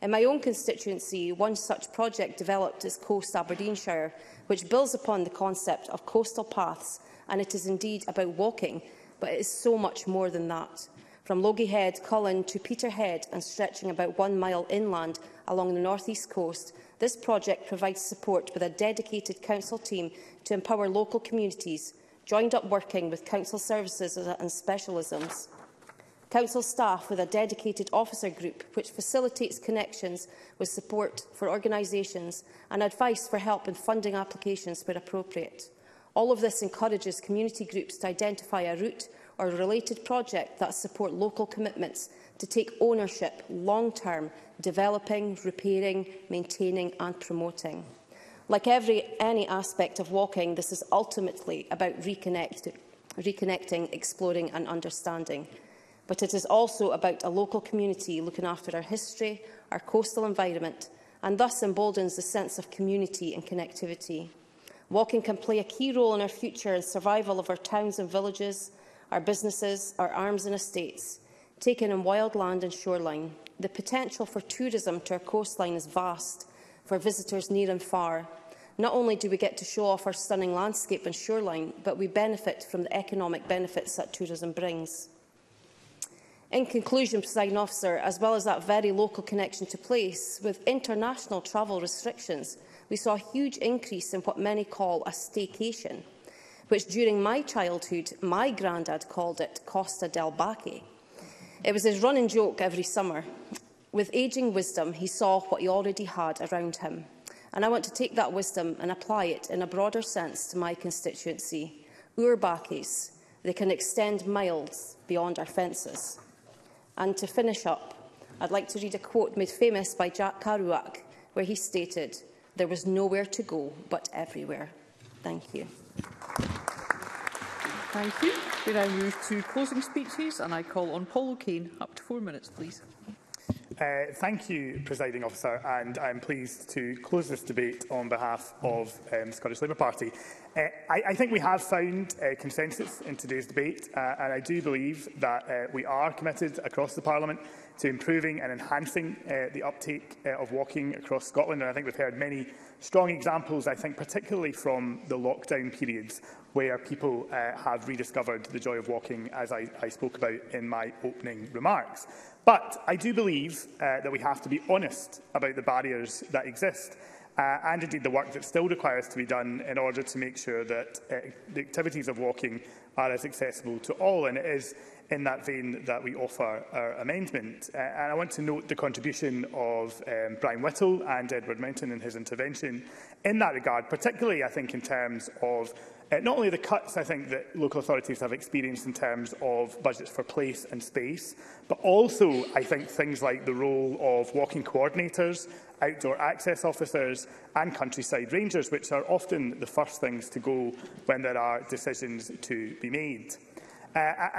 Speaker 11: In my own constituency, one such project developed is Coast Aberdeenshire, which builds upon the concept of coastal paths, and it is indeed about walking, but it is so much more than that. From Logie Head, Cullen to Peterhead and stretching about one mile inland along the north east coast, this project provides support with a dedicated council team to empower local communities, joined up working with council services and specialisms. Council staff with a dedicated officer group which facilitates connections with support for organisations and advice for help in funding applications where appropriate. All of this encourages community groups to identify a route or related project that support local commitments to take ownership long-term, developing, repairing, maintaining and promoting. Like every any aspect of walking, this is ultimately about reconnect, reconnecting, exploring and understanding but it is also about a local community looking after our history, our coastal environment, and thus emboldens the sense of community and connectivity. Walking can play a key role in our future and survival of our towns and villages, our businesses, our arms and estates, taken in wild land and shoreline. The potential for tourism to our coastline is vast, for visitors near and far. Not only do we get to show off our stunning landscape and shoreline, but we benefit from the economic benefits that tourism brings. In conclusion, Presiding Officer, as well as that very local connection to place, with international travel restrictions, we saw a huge increase in what many call a staycation, which during my childhood, my grandad called it Costa del Baque. It was his running joke every summer. With ageing wisdom, he saw what he already had around him. And I want to take that wisdom and apply it in a broader sense to my constituency. Urbakis. Bakis, they can extend miles beyond our fences. And to finish up, I'd like to read a quote made famous by Jack Kerouac, where he stated, there was nowhere to go but everywhere. Thank you.
Speaker 6: Thank you. We now move to closing speeches and I call on Paul O'Kane. Up to four minutes, please.
Speaker 4: Uh, thank you, Presiding Officer, and I'm pleased to close this debate on behalf of um, Scottish Labour Party. Uh, I, I think we have found uh, consensus in today's debate, uh, and I do believe that uh, we are committed across the Parliament to improving and enhancing uh, the uptake uh, of walking across Scotland. And I think we've heard many strong examples, I think particularly from the lockdown periods, where people uh, have rediscovered the joy of walking, as I, I spoke about in my opening remarks. But I do believe uh, that we have to be honest about the barriers that exist uh, and indeed the work that still requires to be done in order to make sure that uh, the activities of walking are as accessible to all. And it is in that vein that we offer our amendment. Uh, and I want to note the contribution of um, Brian Whittle and Edward Mountain in his intervention in that regard, particularly, I think, in terms of Uh, not only the cuts I think that local authorities have experienced in terms of budgets for place and space, but also I think things like the role of walking coordinators, outdoor access officers and countryside rangers, which are often the first things to go when there are decisions to be made. Uh,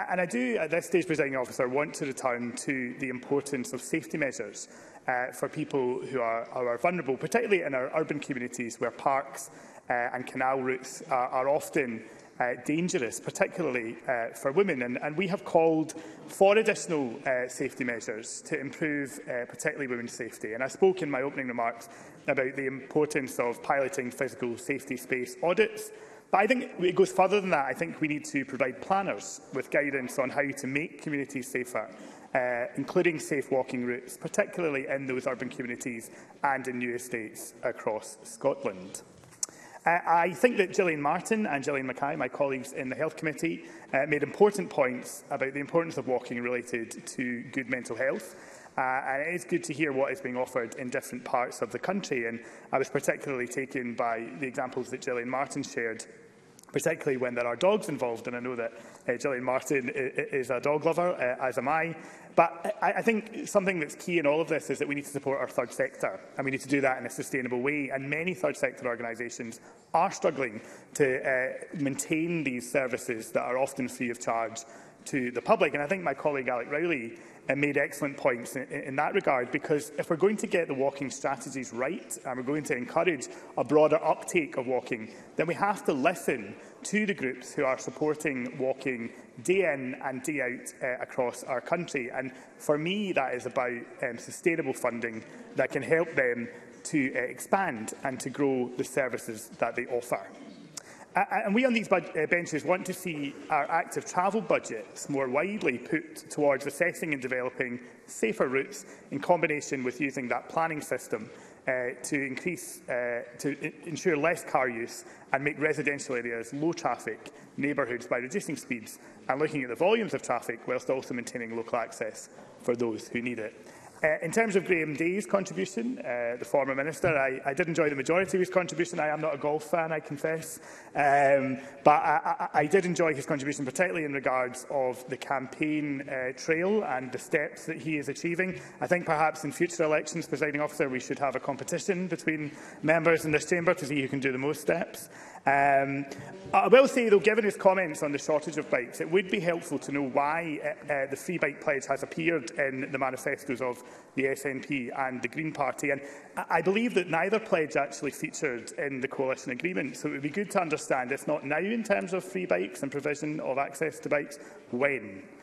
Speaker 4: and I do, at this stage, presiding officer, want to return to the importance of safety measures uh, for people who are, who are vulnerable, particularly in our urban communities where parks uh, and canal routes are, are often uh, dangerous, particularly uh, for women. And, and we have called for additional uh, safety measures to improve uh, particularly women's safety. And I spoke in my opening remarks about the importance of piloting physical safety space audits. But I think it goes further than that. I think we need to provide planners with guidance on how to make communities safer uh, including safe walking routes, particularly in those urban communities and in new estates across Scotland. Uh, I think that Gillian Martin and Gillian Mackay, my colleagues in the Health Committee, uh, made important points about the importance of walking related to good mental health. Uh, and it is good to hear what is being offered in different parts of the country. And I was particularly taken by the examples that Gillian Martin shared particularly when there are dogs involved. And I know that uh, Gillian Martin is a dog lover, uh, as am I. But I, I think something that's key in all of this is that we need to support our third sector, and we need to do that in a sustainable way. And many third sector organisations are struggling to uh, maintain these services that are often free of charge to the public. And I think my colleague Alec Rowley uh, made excellent points in, in that regard, because if we're going to get the walking strategies right and we're going to encourage a broader uptake of walking, then we have to listen to the groups who are supporting walking day in and day out uh, across our country. And for me, that is about um, sustainable funding that can help them to uh, expand and to grow the services that they offer. And we on these uh, benches want to see our active travel budgets more widely put towards assessing and developing safer routes in combination with using that planning system uh, to increase, uh, to ensure less car use and make residential areas low traffic neighbourhoods by reducing speeds and looking at the volumes of traffic whilst also maintaining local access for those who need it. Uh, in terms of Graham Day's contribution, uh, the former minister, I, I did enjoy the majority of his contribution. I am not a golf fan, I confess. Um, but I, I, I did enjoy his contribution, particularly in regards of the campaign uh, trail and the steps that he is achieving. I think perhaps in future elections, presiding officer, we should have a competition between members in this chamber to see who can do the most steps. Um, I will say, though, given his comments on the shortage of bikes, it would be helpful to know why uh, the Free Bike Pledge has appeared in the manifestos of the SNP and the Green Party. And I believe that neither pledge actually featured in the coalition agreement, so it would be good to understand, if not now in terms of free bikes and provision of access to bikes, when?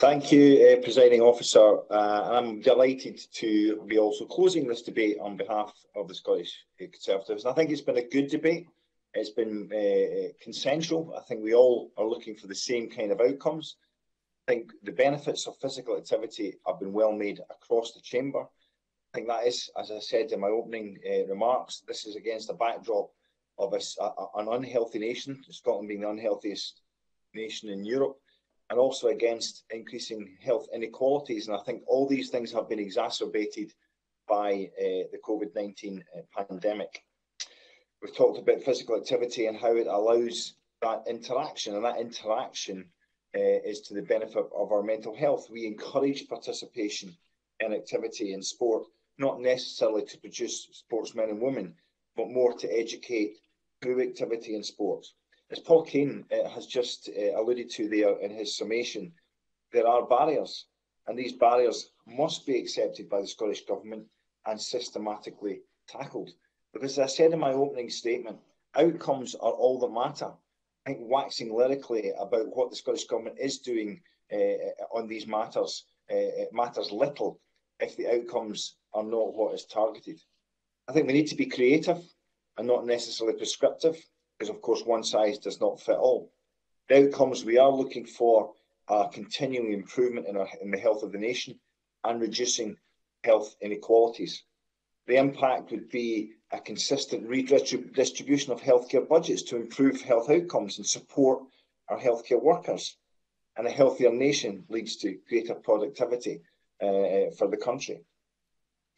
Speaker 4: Thank you,
Speaker 5: uh, Presiding Officer. Uh, I'm delighted to be also closing this debate on behalf of the Scottish Conservatives. And I think it's been a good debate. It's been uh, uh, consensual. I think we all are looking for the same kind of outcomes. I think the benefits of physical activity have been well made across the chamber. I think that is, as I said in my opening uh, remarks, this is against the backdrop of a, a, an unhealthy nation, Scotland being the unhealthiest nation in Europe, and also against increasing health inequalities. And I think all these things have been exacerbated by uh, the COVID-19 uh, pandemic we've talked about physical activity and how it allows that interaction, and that interaction uh, is to the benefit of our mental health. We encourage participation in activity and sport, not necessarily to produce sportsmen and women, but more to educate through activity and sport. As Paul Kane uh, has just uh, alluded to there in his summation, there are barriers, and these barriers must be accepted by the Scottish Government and systematically tackled. Because as I said in my opening statement, outcomes are all that matter. I think waxing lyrically about what the Scottish Government is doing uh, on these matters uh, matters little if the outcomes are not what is targeted. I think we need to be creative and not necessarily prescriptive, because of course one size does not fit all. The outcomes we are looking for are continuing improvement in, our, in the health of the nation and reducing health inequalities. The impact would be a consistent redistribution of healthcare budgets to improve health outcomes and support our healthcare workers. And a healthier nation leads to greater productivity uh, for the country.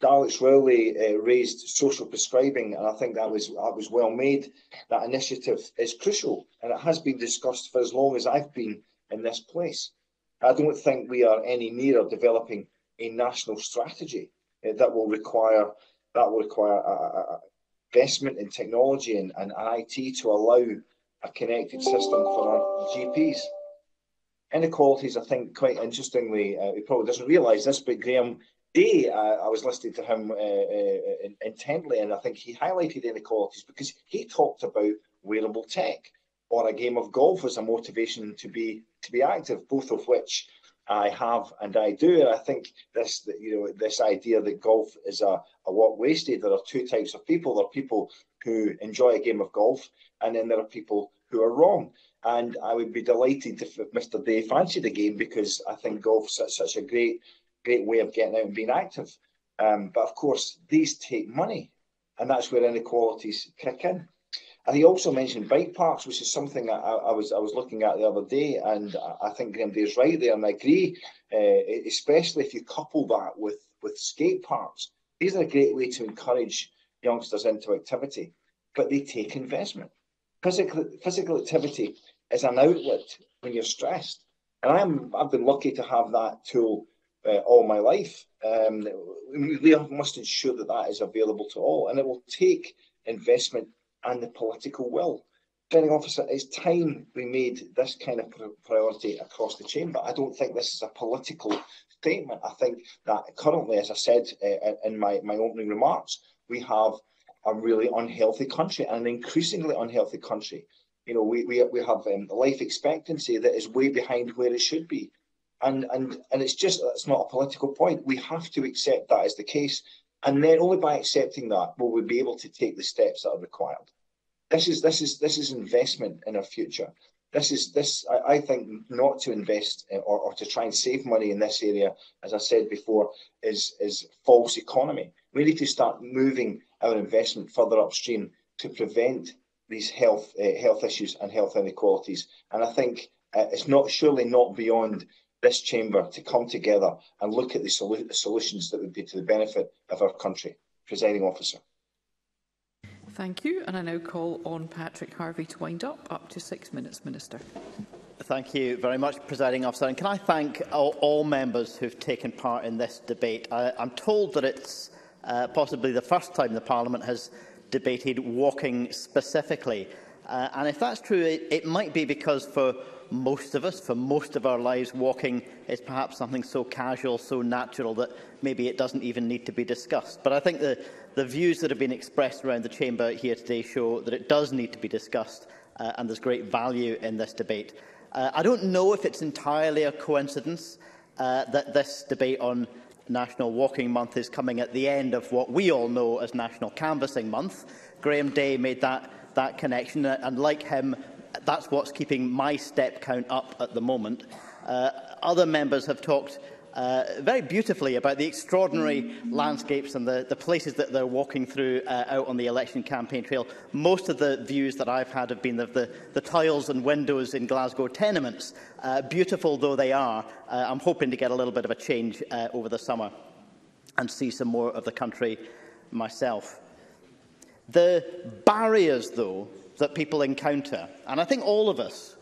Speaker 5: Daleks really uh, raised social prescribing, and I think that was that was well made. That initiative is crucial, and it has been discussed for as long as I've been in this place. I don't think we are any nearer developing a national strategy uh, that will require that will require a, a, a investment in technology and, and IT to allow a connected system for our GPs. Inequalities, I think, quite interestingly, uh, he probably doesn't realise this, but Graham Day, uh, I was listening to him uh, uh intently, and I think he highlighted inequalities because he talked about wearable tech or a game of golf as a motivation to be to be active, both of which I have and I do. And I think this, you know, this idea that golf is a, a what wasted. There are two types of people. There are people who enjoy a game of golf, and then there are people who are wrong. And I would be delighted if, Mr. Day fancied the game because I think golf is such a great, great way of getting out and being active. Um, but of course, these take money, and that's where inequalities kick in. And he also mentioned bike parks, which is something I, I was I was looking at the other day, and I think Graham Day's right there, and I agree, uh, especially if you couple that with, with skate parks. These are a great way to encourage youngsters into activity, but they take investment. Physical, physical activity is an outlet when you're stressed. And I'm, I've been lucky to have that tool uh, all my life. Um, we must ensure that that is available to all, and it will take investment and the political will. Presiding officer, it's time we made this kind of priority across the chamber. I don't think this is a political statement. I think that currently, as I said uh, in my, my opening remarks, we have a really unhealthy country and an increasingly unhealthy country. You know, we, we, we have um, life expectancy that is way behind where it should be. And, and, and it's just, that's not a political point. We have to accept that is the case. And then only by accepting that will we be able to take the steps that are required. This is this is this is investment in our future. This is this. I, I think not to invest in, eh, or, or to try and save money in this area, as I said before, is is false economy. We need to start moving our investment further upstream to prevent these health uh, health issues and health inequalities. And I think uh, it's not surely not beyond this chamber to come together and look at the solu solutions that would be to the benefit of our country. Presiding officer.
Speaker 6: Thank you. And I now call on Patrick Harvey to wind up. Up to six minutes, Minister.
Speaker 12: Thank you very much, Presiding Officer. And can I thank all, all members who have taken part in this debate? I, I'm told that it's uh, possibly the first time the Parliament has debated walking specifically. Uh, and if that's true, it, it might be because for most of us, for most of our lives, walking is perhaps something so casual, so natural that maybe it doesn't even need to be discussed. But I think the The views that have been expressed around the chamber here today show that it does need to be discussed uh, and there's great value in this debate. Uh, I don't know if it's entirely a coincidence uh, that this debate on National Walking Month is coming at the end of what we all know as National Canvassing Month. Graham Day made that, that connection, uh, and like him, that's what's keeping my step count up at the moment. Uh, other members have talked uh, very beautifully about the extraordinary landscapes and the, the places that they're walking through uh, out on the election campaign trail. Most of the views that I've had have been of the, the tiles and windows in Glasgow tenements. Uh, beautiful though they are, uh, I'm hoping to get a little bit of a change uh, over the summer and see some more of the country myself. The barriers, though, that people encounter, and I think all of us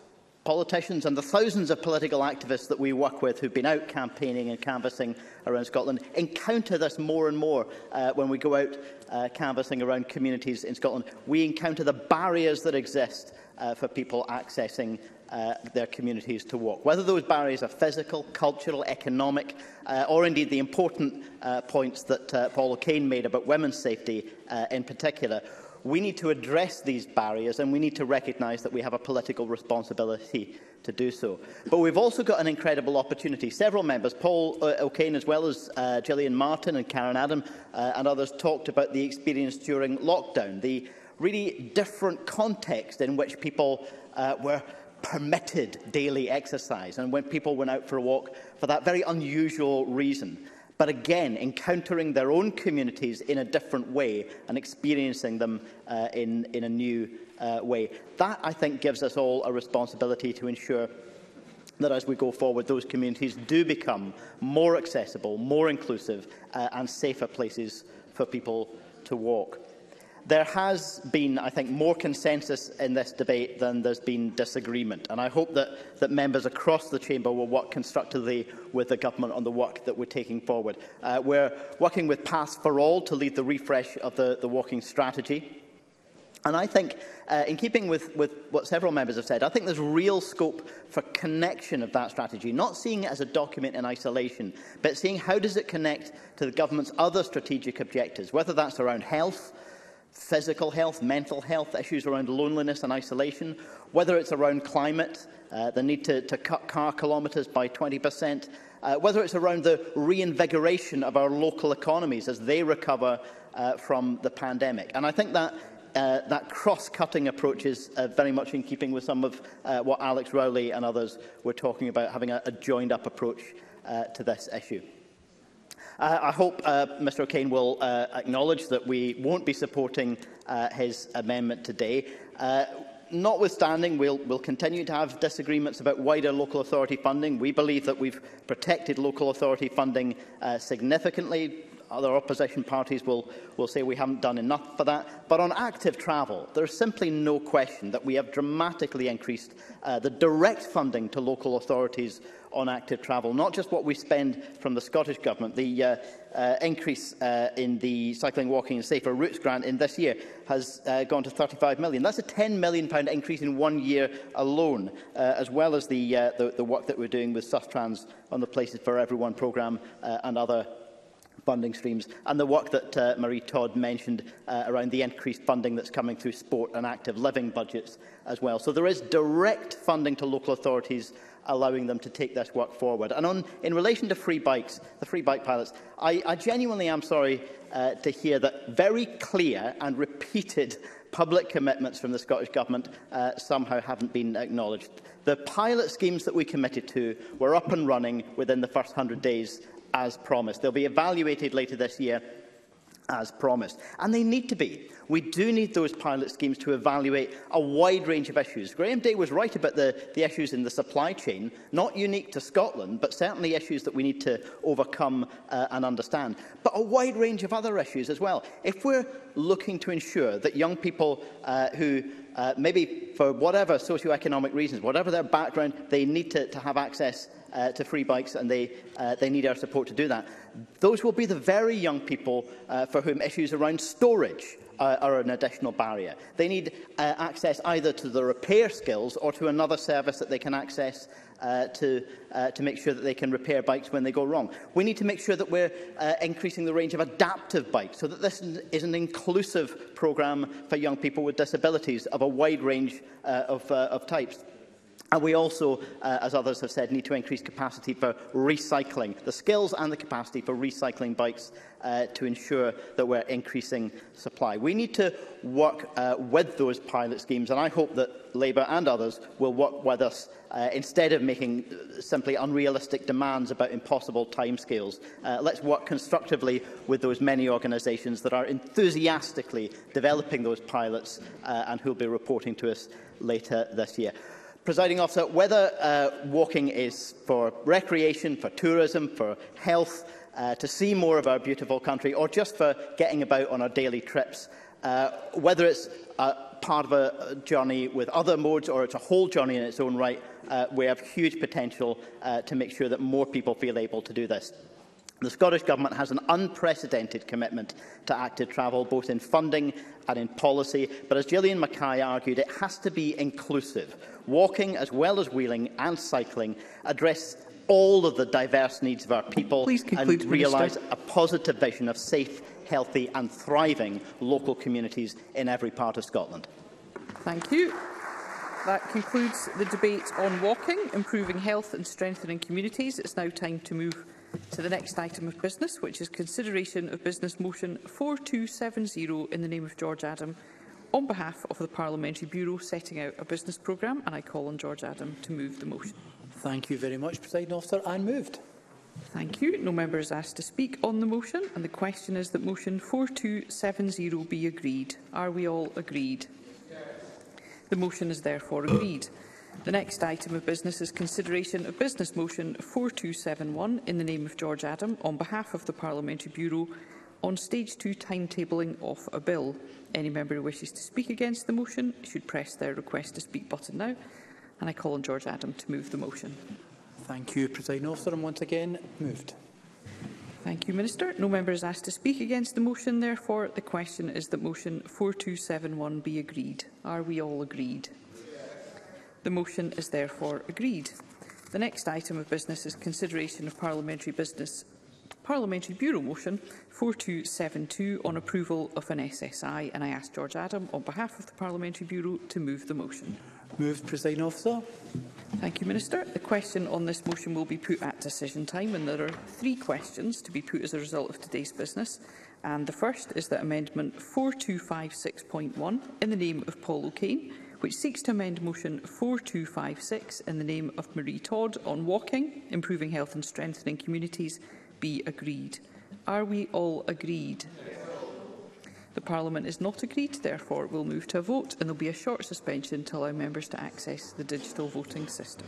Speaker 12: politicians and the thousands of political activists that we work with who've been out campaigning and canvassing around Scotland encounter this more and more uh, when we go out uh, canvassing around communities in Scotland. We encounter the barriers that exist uh, for people accessing uh, their communities to walk. Whether those barriers are physical, cultural, economic, uh, or indeed the important uh, points that uh, Paul O'Kane made about women's safety uh, in particular, we need to address these barriers and we need to recognise that we have a political responsibility to do so. But we've also got an incredible opportunity. Several members, Paul uh, O'Kane as well as uh, Gillian Martin and Karen Adam uh, and others talked about the experience during lockdown, the really different context in which people uh, were permitted daily exercise and when people went out for a walk for that very unusual reason but again encountering their own communities in a different way and experiencing them uh, in, in a new uh, way. That, I think, gives us all a responsibility to ensure that as we go forward, those communities do become more accessible, more inclusive uh, and safer places for people to walk. There has been, I think, more consensus in this debate than there's been disagreement, and I hope that, that members across the Chamber will work constructively with the Government on the work that we're taking forward. Uh, we're working with Pass for All to lead the refresh of the, the walking strategy. And I think, uh, in keeping with, with what several members have said, I think there's real scope for connection of that strategy, not seeing it as a document in isolation, but seeing how does it connect to the government's other strategic objectives, whether that's around health, physical health, mental health, issues around loneliness and isolation, whether it's around climate, uh, the need to, to cut car kilometres by 20%, uh, whether it's around the reinvigoration of our local economies as they recover uh, from the pandemic. And I think that uh, that cross-cutting approach is uh, very much in keeping with some of uh, what Alex Rowley and others were talking about, having a, a joined-up approach uh, to this issue. Uh, I hope uh, Mr O'Kane will uh, acknowledge that we won't be supporting uh, his amendment today. Uh, notwithstanding, we'll, we'll continue to have disagreements about wider local authority funding. We believe that we've protected local authority funding uh, significantly other opposition parties will, will say we haven't done enough for that. But on active travel, there's simply no question that we have dramatically increased uh, the direct funding to local authorities on active travel, not just what we spend from the Scottish Government. The uh, uh, increase uh, in the Cycling, Walking and Safer Routes grant in this year has uh, gone to £35 million. That's a £10 million pound increase in one year alone, uh, as well as the, uh, the, the work that we're doing with Sustrans on the Places for Everyone programme uh, and other funding streams and the work that uh, Marie Todd mentioned uh, around the increased funding that's coming through sport and active living budgets as well. So there is direct funding to local authorities allowing them to take this work forward. And on, in relation to free bikes, the free bike pilots, I, I genuinely am sorry uh, to hear that very clear and repeated public commitments from the Scottish Government uh, somehow haven't been acknowledged. The pilot schemes that we committed to were up and running within the first 100 days as promised. They'll be evaluated later this year as promised. And they need to be. We do need those pilot schemes to evaluate a wide range of issues. Graham Day was right about the, the issues in the supply chain, not unique to Scotland, but certainly issues that we need to overcome uh, and understand. But a wide range of other issues as well. If we're looking to ensure that young people uh, who uh, maybe for whatever socioeconomic reasons, whatever their background, they need to, to have access uh, to free bikes, and they, uh, they need our support to do that. Those will be the very young people uh, for whom issues around storage uh, are an additional barrier. They need uh, access either to the repair skills or to another service that they can access uh, to, uh, to make sure that they can repair bikes when they go wrong. We need to make sure that we're uh, increasing the range of adaptive bikes so that this is an inclusive programme for young people with disabilities of a wide range uh, of, uh, of types. And we also, uh, as others have said, need to increase capacity for recycling, the skills and the capacity for recycling bikes uh, to ensure that we're increasing supply. We need to work uh, with those pilot schemes, and I hope that Labour and others will work with us uh, instead of making simply unrealistic demands about impossible timescales. Uh, let's work constructively with those many organisations that are enthusiastically developing those pilots uh, and who will be reporting to us later this year. Presiding Officer, whether uh, walking is for recreation, for tourism, for health, uh, to see more of our beautiful country, or just for getting about on our daily trips, uh, whether it's a part of a journey with other modes or it's a whole journey in its own right, uh, we have huge potential uh, to make sure that more people feel able to do this. The Scottish Government has an unprecedented commitment to active travel, both in funding and in policy, but as Gillian Mackay argued, it has to be inclusive. Walking as well as wheeling and cycling address all of the diverse needs of our people
Speaker 6: conclude,
Speaker 12: and realise a positive vision of safe, healthy and thriving local communities in every part of Scotland.
Speaker 6: Thank you. That concludes the debate on walking, improving health and strengthening communities. It's now time to move to the next item of business, which is consideration of business motion 4270 in the name of George Adam on behalf of the Parliamentary Bureau setting out a business programme, and I call on George Adam to move the motion.
Speaker 13: Thank you very much, President Officer, I'm moved.
Speaker 6: Thank you. No member is asked to speak on the motion, and the question is that motion 4270 be agreed. Are we all agreed? Yes. The motion is therefore agreed. The next item of business is consideration of Business Motion 4271 in the name of George Adam on behalf of the Parliamentary Bureau on stage two timetabling of a bill. Any member who wishes to speak against the motion should press their request to speak button now. And I call on George Adam to move the motion.
Speaker 13: Thank you, President Officer, and once again, moved.
Speaker 6: Thank you, Minister. No member is asked to speak against the motion. Therefore, the question is that motion 4271 be agreed. Are we all agreed? The motion is therefore agreed. The next item of business is consideration of parliamentary business Parliamentary Bureau motion 4272 on approval of an SSI and I ask George Adam on behalf of the Parliamentary Bureau to move the motion.
Speaker 13: Moved, President Officer.
Speaker 6: Thank you, Minister. The question on this motion will be put at decision time and there are three questions to be put as a result of today's business. And the first is that Amendment 4256.1 in the name of Paul O'Kane which seeks to amend motion 4256 in the name of Marie Todd on walking, improving health and strengthening communities, be agreed. Are we all agreed? The Parliament is not agreed, therefore we'll move to a vote and there'll be a short suspension to allow members to access the digital voting system.